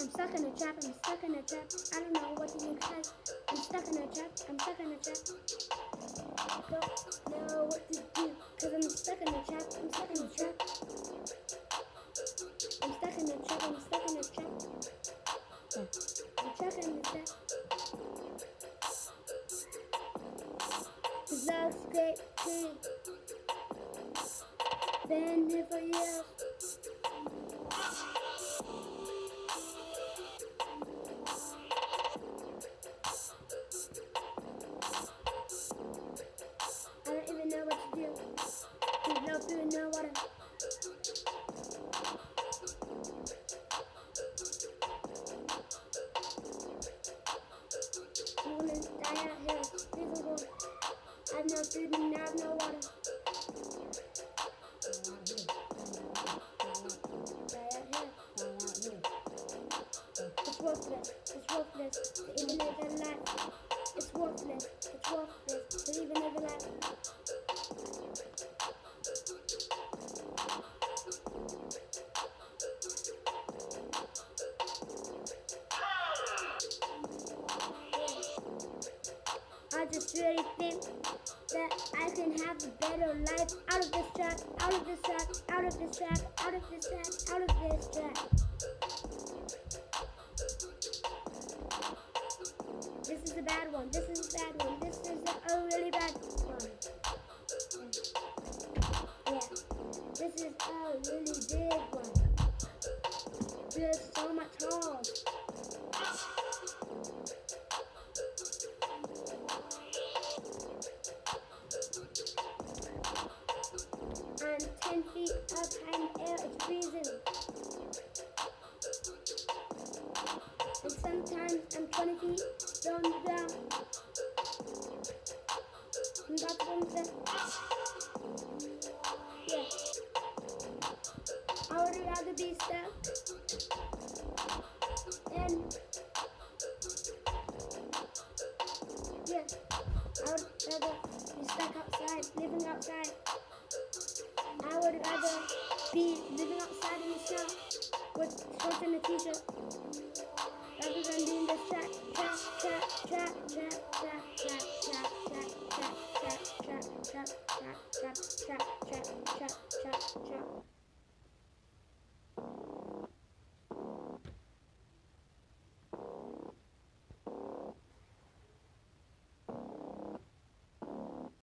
stuck in a trap, I'm stuck in a trap. I don't know what to do because I'm stuck in a trap, I'm stuck in a trap. Don't know what to do because I'm stuck in a trap, I'm stuck in a trap. I'm stuck in a trap, I'm stuck in a trap. I'm stuck in a trap. Great, too. Been here for years. I I have no food and I have no water. It's worthless. It's worthless to even live a life. It's worthless. It's worthless to even live a life. I just really that I can have a better life out of this trap, out of this trap, out of this trap, out of this trap, out of this trap. This is a bad one. This is a bad one. This is a, a really bad one. Yeah. This is a really big one. There's so much holes. I'm 10 feet up high in the air. It's freezing. And sometimes I'm 20 feet down the ground. And that's I'm saying. Yeah. I would rather be stuck and yeah, I would rather be stuck outside, living outside. I would rather be living outside in the snow with shorts and a t-shirt rather than being the trap, trap, trap, trap, trap, trap.